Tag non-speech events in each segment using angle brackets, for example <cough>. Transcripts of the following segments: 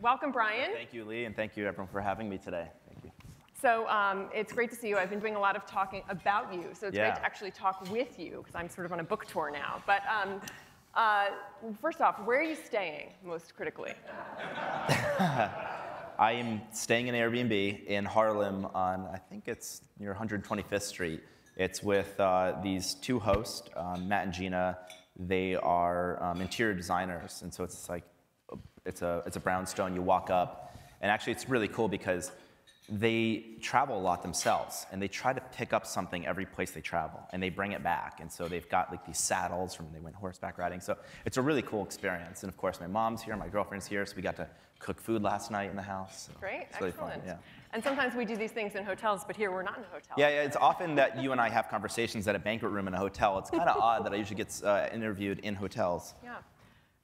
Welcome, Brian. Thank you, Leigh, and thank you, everyone, for having me today. Thank you. So um, it's great to see you. I've been doing a lot of talking about you, so it's Yeah. great to actually talk with you because I'm sort of on a book tour now. But um, uh, first off, where are you staying most critically? <laughs> I am staying in Airbnb in Harlem on, I think it's near 125th Street. It's with uh, these two hosts, um, Matt and Gina. They are um, interior designers, and so it's like, it's a, it's a brownstone. You walk up, and actually it's really cool because they travel a lot themselves, and they try to pick up something every place they travel, and they bring it back. And so they've got like these saddles from when they went horseback riding. So it's a really cool experience. And of course, my mom's here, my girlfriend's here, so we got to cook food last night in the house. So Great, it's really excellent. Fun, yeah. And sometimes we do these things in hotels, but here we're not in a hotel. Yeah, yeah, it's often that you and I have conversations at a banquet room in a hotel. It's kind of odd that I usually get uh, interviewed in hotels. Yeah.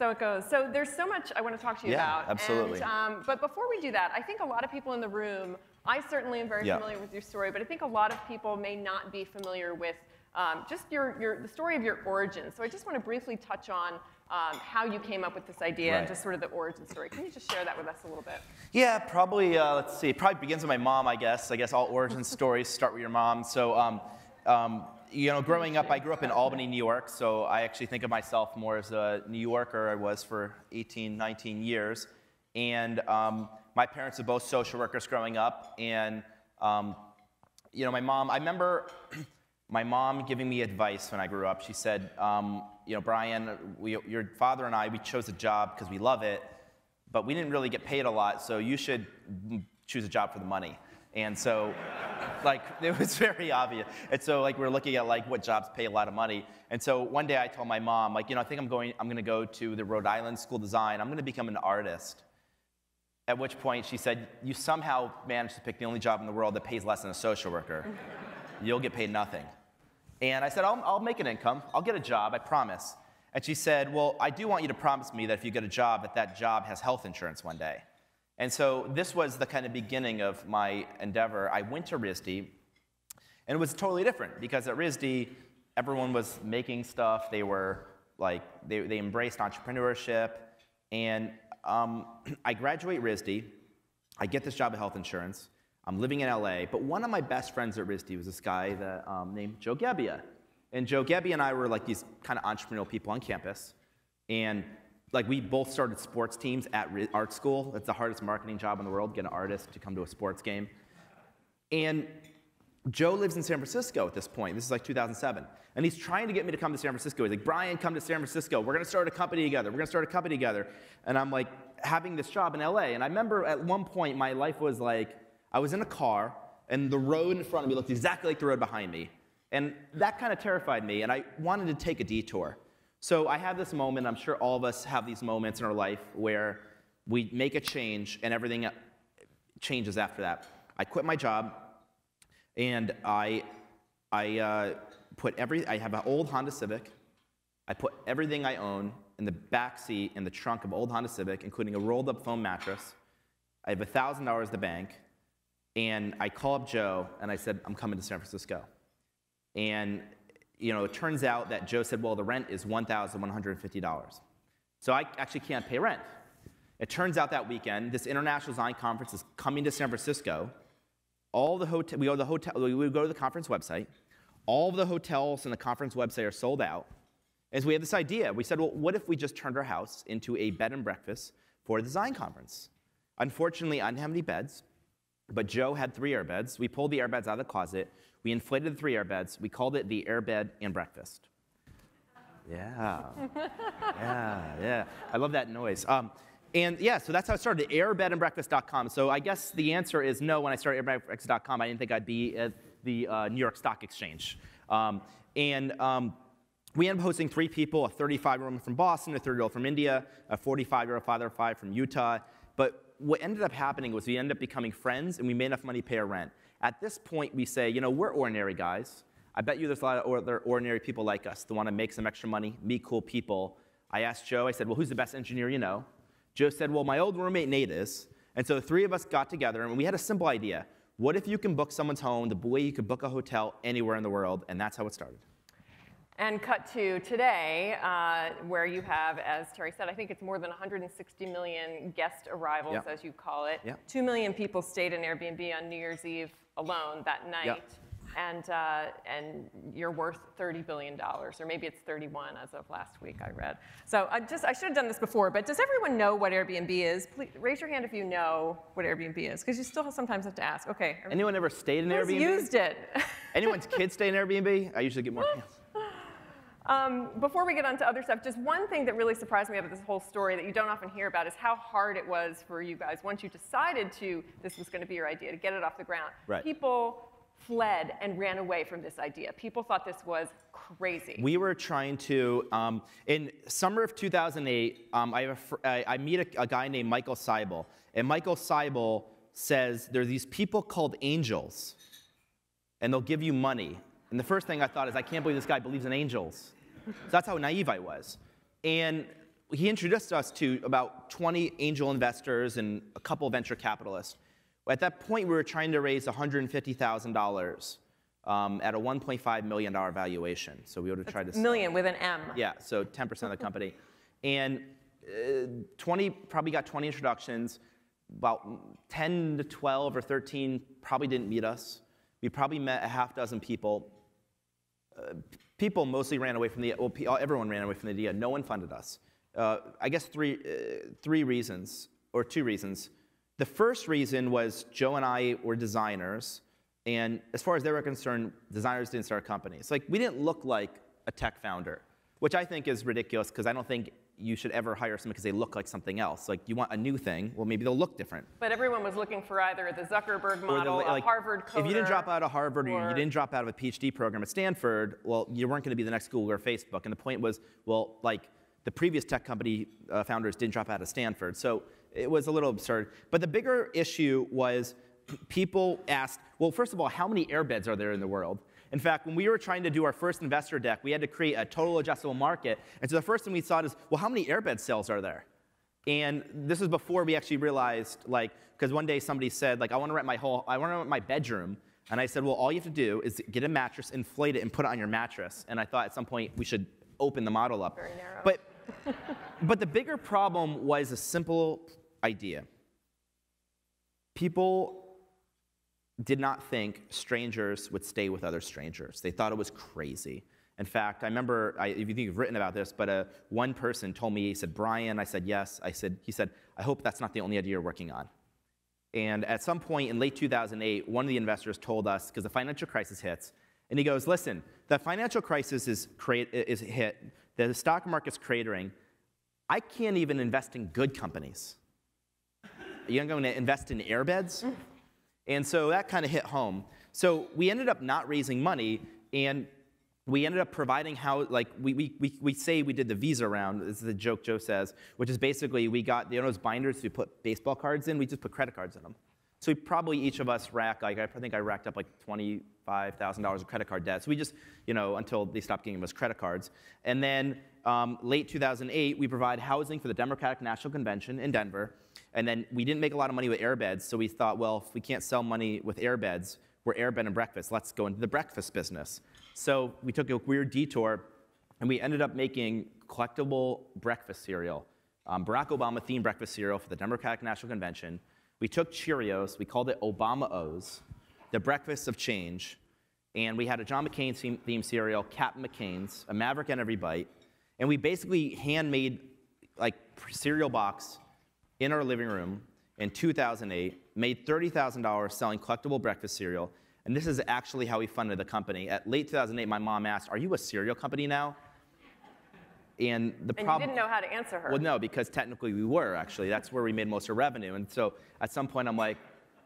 So it goes. So there's so much I want to talk to you Yeah, about. absolutely. And, um, but before we do that, I think a lot of people in the room, I certainly am very Yeah. familiar with your story, but I think a lot of people may not be familiar with um, just your, your, the story of your origin. So I just want to briefly touch on um, how you came up with this idea and just sort of the origin story. Can you just share that with us a little bit? Yeah, probably, uh, let's see, probably begins with my mom, I guess. I guess all origin <laughs> stories start with your mom. So, um, um, you know, growing up, I grew up in Albany, New York, so I actually think of myself more as a New Yorker. I was for 18, 19 years. And um, my parents are both social workers growing up. And, um, you know, my mom, I remember <clears throat> my mom giving me advice when I grew up. She said, um, you know, Brian, we, your father and I, we chose a job because we love it, but we didn't really get paid a lot, so you should mm, choose a job for the money. And so, like, <laughs> it was very obvious. And so, like, we we're looking at, like, what jobs pay a lot of money. And so one day I told my mom, like, you know, I think I'm going, I'm gonna go to the Rhode Island School of Design. I'm gonna become an artist. At which point she said, you somehow managed to pick the only job in the world that pays less than a social worker. <laughs> You'll get paid nothing. And I said, I'll, I'll make an income. I'll get a job, I promise. And she said, Well, I do want you to promise me that if you get a job, that that job has health insurance one day. And so this was the kind of beginning of my endeavor. I went to RISD, and it was totally different because at RISD, everyone was making stuff. They were like, they, they embraced entrepreneurship. And um, <clears throat> I graduate RISD. I get this job at health insurance. I'm living in LA, but one of my best friends at RISD was this guy that, um, named Joe Gebbia. And Joe Gebbia and I were like these kind of entrepreneurial people on campus. And like we both started sports teams at art school. That's the hardest marketing job in the world, get an artist to come to a sports game. And Joe lives in San Francisco at this point. This is like 2007. And he's trying to get me to come to San Francisco. He's like, Brian, come to San Francisco. We're going to start a company together. We're going to start a company together. And I'm like, having this job in LA. And I remember at one point, my life was like, I was in a car, and the road in front of me looked exactly like the road behind me. And that kind of terrified me, and I wanted to take a detour. So I have this moment, I'm sure all of us have these moments in our life where we make a change and everything changes after that. I quit my job, and I, I uh, put every, I have an old Honda Civic. I put everything I own in the back seat in the trunk of old Honda Civic, including a rolled up foam mattress. I have $1,000 at the bank, and I call up Joe, and I said, I'm coming to San Francisco. And, you know, it turns out that Joe said, well, the rent is $1,150. So I actually can't pay rent. It turns out that weekend, this international design conference is coming to San Francisco. All the hotel, we go to the hotel, we go to the conference website. All the hotels in the conference website are sold out. As we had this idea, we said, well, what if we just turned our house into a bed and breakfast for a design conference? Unfortunately, I didn't have any beds, but Joe had three air beds. We pulled the air beds out of the closet. We inflated the three air beds. We called it the air bed and breakfast. Yeah. <laughs> yeah, yeah. I love that noise. Um, and yeah, so that's how it started, airbedandbreakfast.com. So I guess the answer is no. When I started airbedandbreakfast.com, I didn't think I'd be at the uh, New York Stock Exchange. Um, and um, we ended up hosting three people, a 35-year-old woman from Boston, a 30-year-old from India, a 45-year-old father of five from Utah. But what ended up happening was we ended up becoming friends, and we made enough money to pay our rent. At this point, we say, you know, we're ordinary guys. I bet you there's a lot of other ordinary people like us that want to make some extra money, meet cool people. I asked Joe, I said, well, who's the best engineer you know? Joe said, well, my old roommate Nate is. And so the three of us got together, and we had a simple idea. What if you can book someone's home the way you could book a hotel anywhere in the world? And that's how it started. And cut to today, uh, where you have, as Terry said, I think it's more than 160 million guest arrivals, Yep. as you call it. Yep. Two million people stayed in Airbnb on New Year's Eve alone that night. And, uh, and you're worth $30 billion, or maybe it's 31 as of last week, I read. So I just, I should have done this before, but does everyone know what Airbnb is? Please raise your hand if you know what Airbnb is, because you still sometimes have to ask. Okay, Anyone ever stayed in Airbnb? used it? Anyone's kids stay in Airbnb? I usually get more <laughs> hands. Um, before we get on to other stuff, just one thing that really surprised me about this whole story that you don't often hear about is how hard it was for you guys once you decided to this was going to be your idea to get it off the ground. Right. People fled and ran away from this idea. People thought this was crazy. We were trying to, um, in summer of 2008, um, I, have a fr- I, I meet a, a guy named Michael Seibel. And Michael Seibel says there are these people called angels, and they'll give you money. And the first thing I thought is, I can't believe this guy believes in angels. So that's how naive I was. And he introduced us to about 20 angel investors and a couple venture capitalists. At that point, we were trying to raise $150,000 um, at a $1.5 million valuation. So we would have tried to sell- Million with an M. yeah, so 10% of the company. <laughs> And uh, 20, probably got 20 introductions. About 10 to 12 or 13 probably didn't meet us. We probably met a half dozen people. Uh, people mostly ran away from the, well, everyone ran away from the idea. No one funded us. Uh, I guess three, uh, three reasons, or two reasons. The first reason was Joe and I were designers, and as far as they were concerned, designers didn't start companies. Like, we didn't look like a tech founder, which I think is ridiculous because I don't think you should ever hire someone because they look like something else. Like, you want a new thing, well, maybe they'll look different. But everyone was looking for either the Zuckerberg Or the- model, a like, Harvard coder. If you didn't drop out of Harvard or, or- you didn't drop out of a PhD program at Stanford, well, you weren't going to be the next Google or Facebook. And the point was, well, like the previous tech company uh, founders didn't drop out of Stanford. So it was a little absurd. But the bigger issue was people asked, well, first of all, how many airbeds are there in the world? In fact, when we were trying to do our first investor deck, we had to create a total addressable market. And so the first thing we thought is, well, how many airbed sales are there? And this is before we actually realized, like, because one day somebody said, like, I want to rent my whole, I want to rent my bedroom. And I said, well, all you have to do is get a mattress, inflate it, and put it on your mattress. And I thought at some point we should open the model up. Very narrow. But, but the bigger problem was a simple idea. People did not think strangers would stay with other strangers. They thought it was crazy. In fact, I remember, I, if you think you've written about this, but uh, one person told me, he said, Brian, I said, yes. I said, he said, I hope that's not the only idea you're working on. And at some point in late 2008, one of the investors told us, because the financial crisis hits, and he goes, listen, the financial crisis is, create, is hit, the stock market's cratering. I can't even invest in good companies. You're going to invest in airbeds? And so that kind of hit home. So we ended up not raising money, and we ended up providing how, like, we, we, we, we say we did the Visa round. This is a joke Joe says, which is basically we got, you know, those binders we put baseball cards in, we just put credit cards in them. So we probably each of us racked, like, I think I racked up like $25,000 of credit card debt. So we just, you know, until they stopped giving us credit cards. And then um, late 2008, we provide housing for the Democratic National Convention in Denver. And then we didn't make a lot of money with airbeds, so we thought, well, if we can't sell money with airbeds, we're airbed and breakfast. Let's go into the breakfast business. So we took a weird detour, and we ended up making collectible breakfast cereal, um, Barack Obama themed breakfast cereal for the Democratic National Convention. We took Cheerios, we called it Obama O's, the breakfast of change, and we had a John McCain theme- themed cereal, Captain McCain's, a Maverick on every bite, and we basically handmade like cereal box in our living room in 2008, made $30,000 selling collectible breakfast cereal, and this is actually how we funded the company. At late 2008, my mom asked, "Are you a cereal company now?" And the problem. and you didn't know how to answer her. Well, no, because technically we were actually. That's where we made most of our revenue. And so at some point I'm like,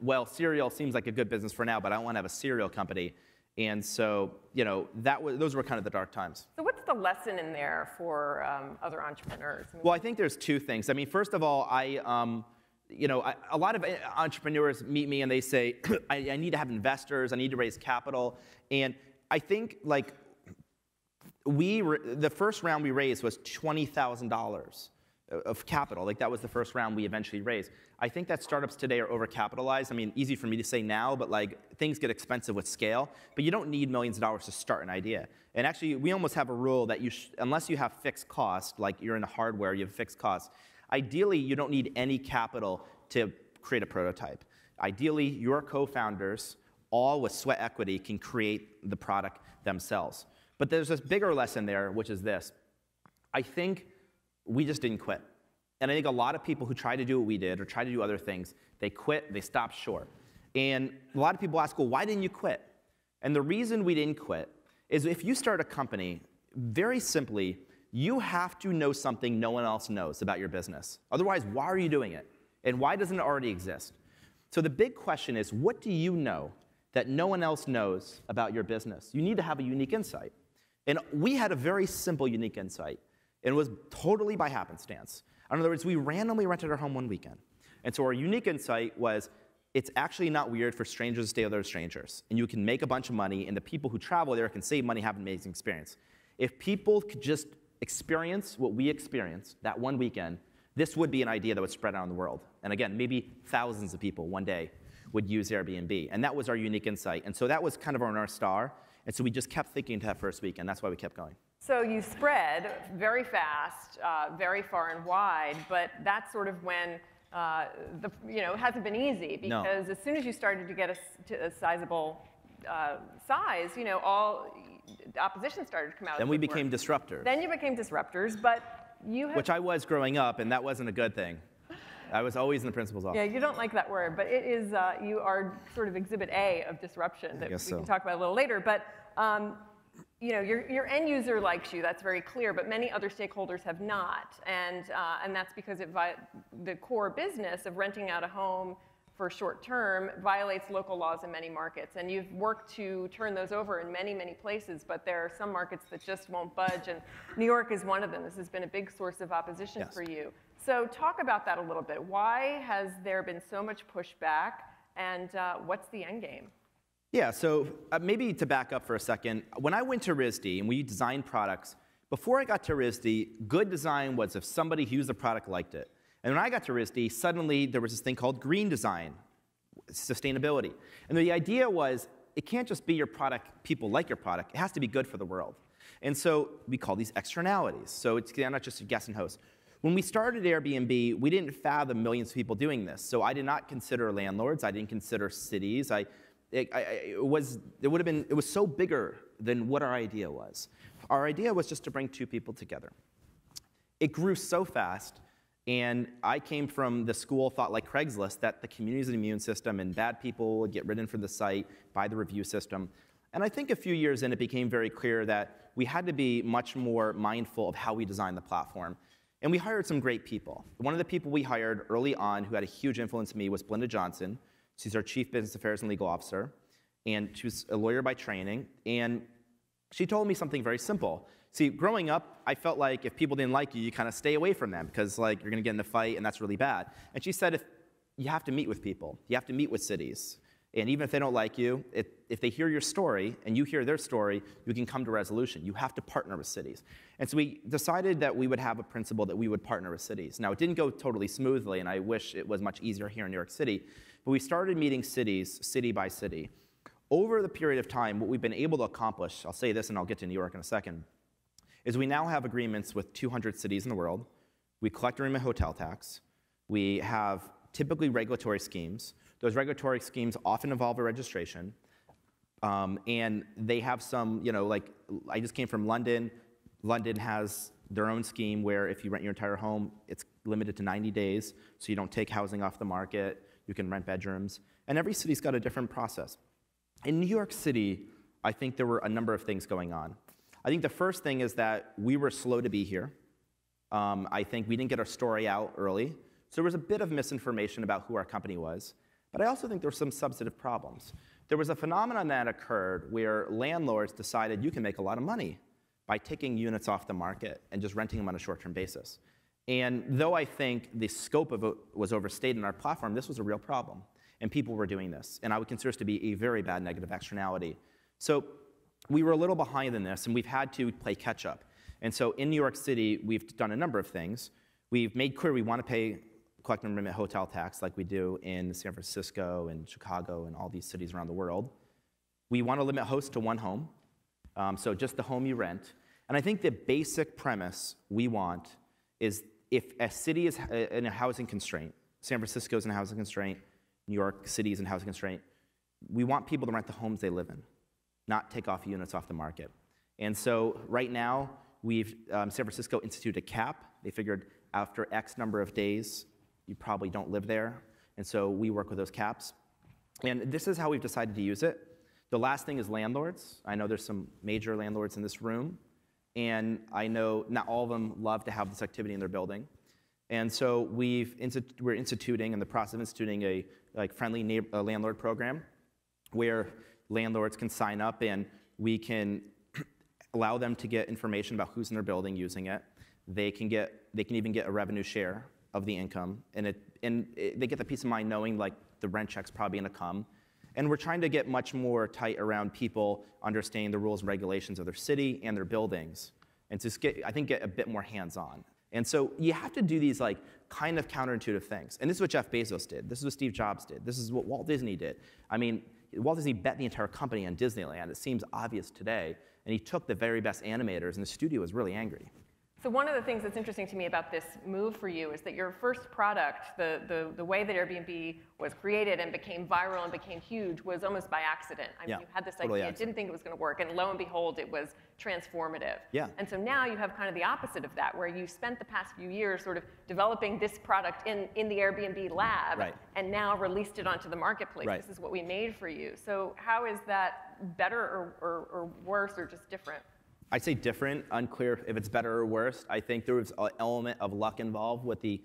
well, cereal seems like a good business for now, but I don't want to have a cereal company. And so, you know, that was, those were kind of the dark times. So what's the lesson in there for um, other entrepreneurs? I mean, Well, I think there's two things. I mean, first of all, I, um, you know, I, a lot of uh, entrepreneurs meet me and they say, <clears throat> I, I need to have investors, I need to raise capital. And I think, like, we, the first round we raised was $20,000. Of capital. Like that was the first round we eventually raised. I think that startups today are overcapitalized. I mean, easy for me to say now, but like things get expensive with scale. But you don't need millions of dollars to start an idea. And actually, we almost have a rule that you, unless you have fixed cost, like you're in the hardware, you have fixed costs. Ideally, you don't need any capital to create a prototype. Ideally, your co-founders, all with sweat equity, can create the product themselves. But there's this bigger lesson there, which is this. I think we just didn't quit. And I think a lot of people who try to do what we did or try to do other things, they quit, they stop short. And a lot of people ask, well, why didn't you quit? And the reason we didn't quit is if you start a company, very simply, you have to know something no one else knows about your business. Otherwise, why are you doing it? And why doesn't it already exist? So the big question is, what do you know that no one else knows about your business? You need to have a unique insight. And we had a very simple, unique insight. And it was totally by happenstance. In other words, we randomly rented our home one weekend. And so our unique insight was it's actually not weird for strangers to stay with other strangers. And you can make a bunch of money, and the people who travel there can save money, have an amazing experience. If people could just experience what we experienced that one weekend, this would be an idea that would spread around the world. And again, maybe thousands of people one day would use Airbnb. And that was our unique insight. And so that was kind of our North Star. And so we just kept thinking to that first weekend. that's why we kept going. So you spread very fast, uh, very far and wide, but that's sort of when uh, the, you know, it hasn't been easy because No. as soon as you started to get a, to a sizable uh, size, you know, all opposition started to come out. Then we became disruptors, Then you became disruptors, but you which I was growing up, and that wasn't a good thing. I was always in the principal's office. Yeah, you don't like that word, but it is, uh, you are sort of exhibit A of disruption that we guess can talk about a little later. But, um, you know, your, your end user likes you, that's very clear, but many other stakeholders have not. And, uh, and that's because it vi- the core business of renting out a home for short term violates local laws in many markets. And you've worked to turn those over in many, many places, but there are some markets that just won't budge. And New York is one of them. This has been a big source of opposition Yes. for you. So talk about that a little bit. Why has there been so much pushback, and uh, what's the end game? Yeah, so uh, maybe to back up for a second, when I went to RISD and we designed products, before I got to RISD, good design was if somebody who used the product liked it. And when I got to RISD, suddenly there was this thing called green design, sustainability. And the idea was it can't just be your product, people like your product, it has to be good for the world. And so we call these externalities. So it's not just a guest and host. When we started Airbnb, we didn't fathom millions of people doing this. So I did not consider landlords. I didn't consider cities. I, it, I, it was, it would have been, it was so bigger than what our idea was. Our idea was just to bring two people together. It grew so fast, and I came from the school thought like Craigslist that the community's an immune system and bad people would get ridden from the site by the review system. And I think a few years in, it became very clear that we had to be much more mindful of how we designed the platform. And we hired some great people. One of the people we hired early on who had a huge influence on me was Belinda Johnson. She's our Chief Business Affairs and Legal Officer. And she was a lawyer by training. And she told me something very simple. See, growing up, I felt like if people didn't like you, you kind of stay away from them because like you're going to get in a fight and that's really bad. And she said, if you have to meet with people, you have to meet with cities. And even if they don't like you, it, if they hear your story and you hear their story, you can come to resolution. You have to partner with cities. And so we decided that we would have a principle that we would partner with cities. Now, it didn't go totally smoothly, and I wish it was much easier here in New York City, but we started meeting cities, city by city. Over the period of time, what we've been able to accomplish, I'll say this and I'll get to New York in a second, is we now have agreements with 200 cities in the world. We collect a room and hotel tax. We have typically regulatory schemes. Those regulatory schemes often involve a registration. Um, and they have some, you know, like I just came from London. London has their own scheme where if you rent your entire home, it's limited to 90 days, so you don't take housing off the market. You can rent bedrooms. And every city's got a different process. In New York City, I think there were a number of things going on. I think the first thing is that we were slow to be here. Um, I think we didn't get our story out early. So there was a bit of misinformation about who our company was. But I also think there were some substantive problems. There was a phenomenon that occurred where landlords decided you can make a lot of money by taking units off the market and just renting them on a short term basis. And though I think the scope of it was overstated in our platform, this was a real problem. And people were doing this. And I would consider this to be a very bad negative externality. So we were a little behind in this, and we've had to play catch up. And so in New York City, we've done a number of things. we've made clear we want to pay collect and remit hotel tax like we do in San Francisco and Chicago and all these cities around the world. We want to limit hosts to one home, um, so just the home you rent. And I think the basic premise we want is if a city is uh, in a housing constraint, San Francisco is in a housing constraint, New York City is in a housing constraint, we want people to rent the homes they live in, not take off units off the market. And so right now, we've um, San Francisco instituted a cap. They figured after X number of days, you probably don't live there, and so we work with those caps. And this is how we've decided to use it. The last thing is landlords. I know there's some major landlords in this room, and I know not all of them love to have this activity in their building. And so we've we're instituting, in the process of instituting, a like friendly landlord program where landlords can sign up and we can <clears throat> allow them to get information about who's in their building using it. They can get they can even get a revenue share of the income, and it and it, they get the peace of mind knowing like the rent check's probably to come. And we're trying to get much more tight around people understanding the rules and regulations of their city and their buildings, and to get I think get a bit more hands-on. And so you have to do these like kind of counterintuitive things. And this is what Jeff Bezos did. This is what Steve Jobs did. This is what Walt Disney did. I mean, Walt Disney bet the entire company on Disneyland. It seems obvious today. And he took the very best animators, and the studio was really angry. So one of the things that's interesting to me about this move for you is that your first product, the, the, the way that Airbnb was created and became viral and became huge was almost by accident. I yeah, mean, you had this totally idea, accident. didn't think it was going to work, and lo and behold, it was transformative. Yeah. And so now you have kind of the opposite of that, where you spent the past few years sort of developing this product in, in the Airbnb lab, Right. and now released it onto the marketplace. Right. This is what we made for you. So how is that better or, or, or worse or just different? I'd say different, unclear if it's better or worse. I think there was an element of luck involved with the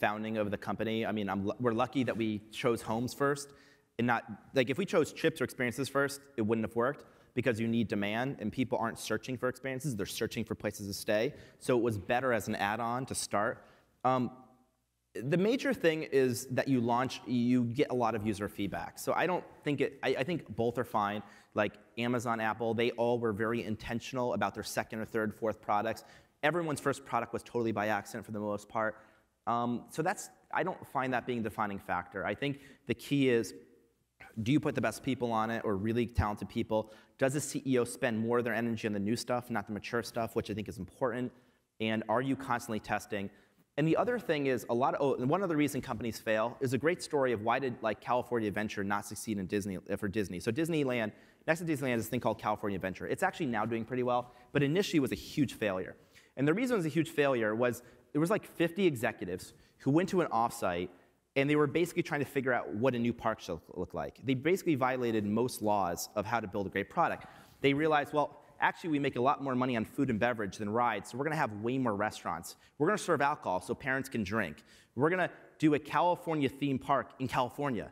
founding of the company. I mean, I'm, we're lucky that we chose homes first and not, like, if we chose trips or experiences first, it wouldn't have worked because you need demand and people aren't searching for experiences, they're searching for places to stay. So it was better as an add on to start. Um, the major thing is that you launch, you get a lot of user feedback. So I don't think it, I, I, think both are fine. Like Amazon, Apple, they all were very intentional about their second or third, fourth products. Everyone's first product was totally by accident for the most part. Um, so that's, I don't find that being a defining factor. I think the key is, do you put the best people on it or really talented people? Does the CEO spend more of their energy on the new stuff, not the mature stuff, which I think is important? And are you constantly testing? And the other thing is a lot of, oh, one other reason companies fail is a great story of why did like California Adventure not succeed in Disney uh, for Disney. So Disneyland, next to Disneyland is this thing called California Adventure. It's actually now doing pretty well, but initially was a huge failure. And the reason it was a huge failure was there was like 50 executives who went to an offsite and they were basically trying to figure out what a new park should look like. They basically violated most laws of how to build a great product. They realized, well, actually we make a lot more money on food and beverage than rides, so we're gonna have way more restaurants. We're gonna serve alcohol so parents can drink. We're gonna do a California theme park in California,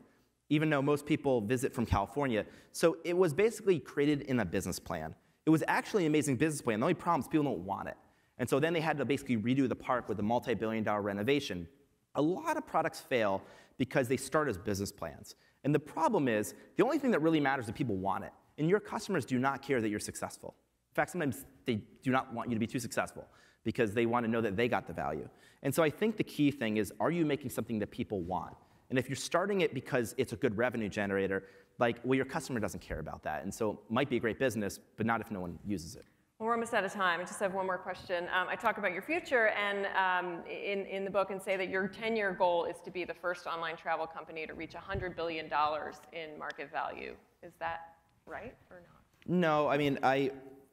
even though most people visit from California. So it was basically created in a business plan. It was actually an amazing business plan. The only problem is people don't want it. And so then they had to basically redo the park with a multi billion dollar renovation. A lot of products fail because they start as business plans. And the problem is, the only thing that really matters is that people want it. And your customers do not care that you're successful. In fact, sometimes they do not want you to be too successful because they want to know that they got the value. And so I think the key thing is are you making something that people want? And if you're starting it because it's a good revenue generator, like, well, your customer doesn't care about that. And so it might be a great business, but not if no one uses it. Well, we're almost out of time. I just have one more question. Um, I talk about your future and um, in, in the book and say that your 10-year goal is to be the first online travel company to reach $100 billion in market value. Is that right or not? No, I mean, I,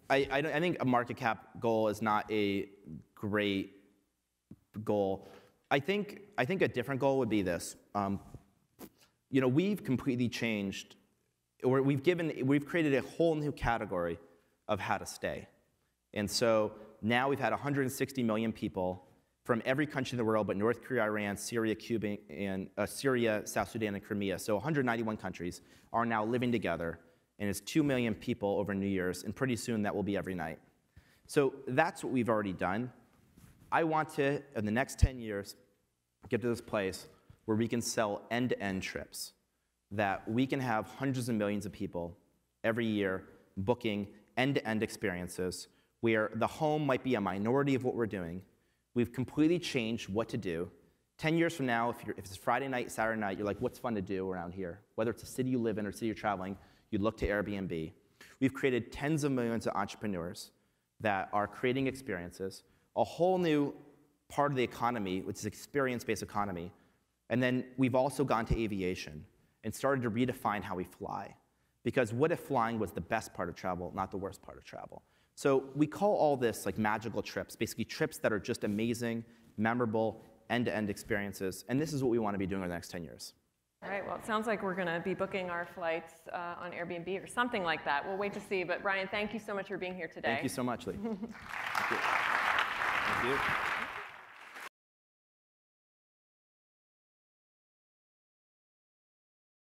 I, I, think a market cap goal is not a great goal. I think, I think a different goal would be this. Um, you know, we've completely changed, or we've given, we've created a whole new category of how to stay. And so now we've had 160 million people from every country in the world but North Korea, Iran, Syria, Cuba, and uh, Syria, South Sudan, and Crimea. So 191 countries are now living together, and it's 2 million people over New Year's, and pretty soon that will be every night. So that's what we've already done. I want to, in the next 10 years, get to this place where we can sell end-to-end trips, that we can have hundreds of millions of people every year booking end-to-end experiences where the home might be a minority of what we're doing, We've completely changed what to do. 10 years from now, if, you're, if it's Friday night, Saturday night, you're like, what's fun to do around here? Whether it's a city you live in or city you're traveling, you look to Airbnb. We've created tens of millions of entrepreneurs that are creating experiences, a whole new part of the economy, which is experience-based economy. And then we've also gone to aviation and started to redefine how we fly. Because what if flying was the best part of travel, not the worst part of travel? So we call all this like magical trips, basically trips that are just amazing, memorable, end-to-end experiences. And this is what we want to be doing over the next 10 years. All right, well, it sounds like we're going to be booking our flights uh, on Airbnb or something like that. We'll wait to see. But Brian, thank you so much for being here today. Thank you so much, Leigh. <laughs> Thank you. Thank you.